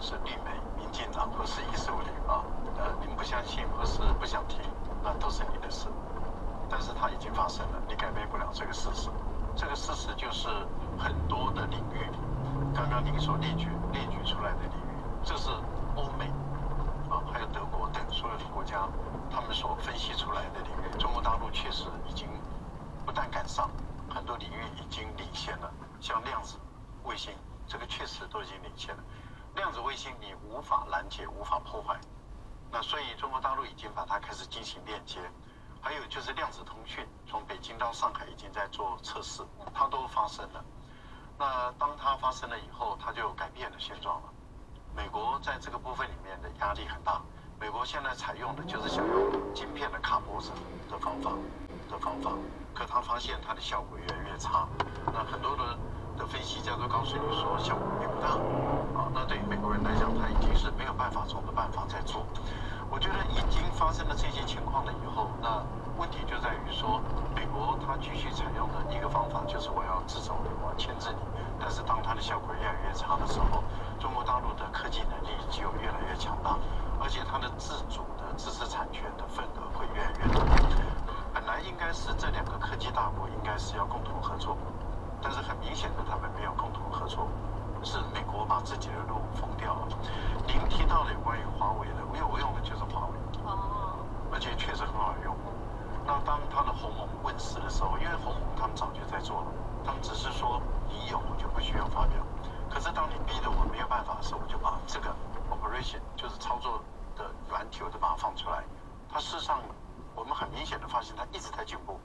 是立美、民进党或是一手零啊，呃，您不相信或是不想听，那都是你的事。但是它已经发生了，你改变不了这个事实。这个事实就是很多的领域，刚刚您所列举列举出来的领域，这是欧美啊，还有德国等所有的国家，他们所分析出来的领域，中国大陆确实已经不但赶上，很多领域已经领先了，像量子、卫星，这个确实都已经领先了。量子卫星你无法拦截，无法破坏，那所以中国大陆已经把它开始进行链接。还有就是量子通讯，从北京到上海已经在做测试，它都发生了。那当它发生了以后，它就改变了现状了。美国在这个部分里面的压力很大。美国现在采用的就是想用晶片的卡脖子的方法的方法，可他发现它的效果越来越差。那很多的的分析家都告诉你说效果并不大。啊，那对于美国人来讲，他已经是没有办法中的办法在做。我觉得已经发生了这些情况了以后，那问题就在于说，美国它继续采用的一个方法就是我要制造，我要牵制你。但是当它的效果越来越差的时候，中国大陆的科技能力就越来越强大，而且它的自主的知识产权的份额会越来越大。本来应该是这两个科技大国应该是要共同合作，但是很明显的他们没有共同合作。是美国把自己的路封掉了。您提到的有关于华为的，因为我用的就是华为，哦，而且确实很好用。那当它的鸿蒙问世的时候，因为鸿蒙他们早就在做了，他们只是说你有我就不需要发表。可是当你逼得我没有办法的时候，我就把这个 operation 就是操作的软体，我就把它放出来。它事实上，我们很明显的发现它一直在进步。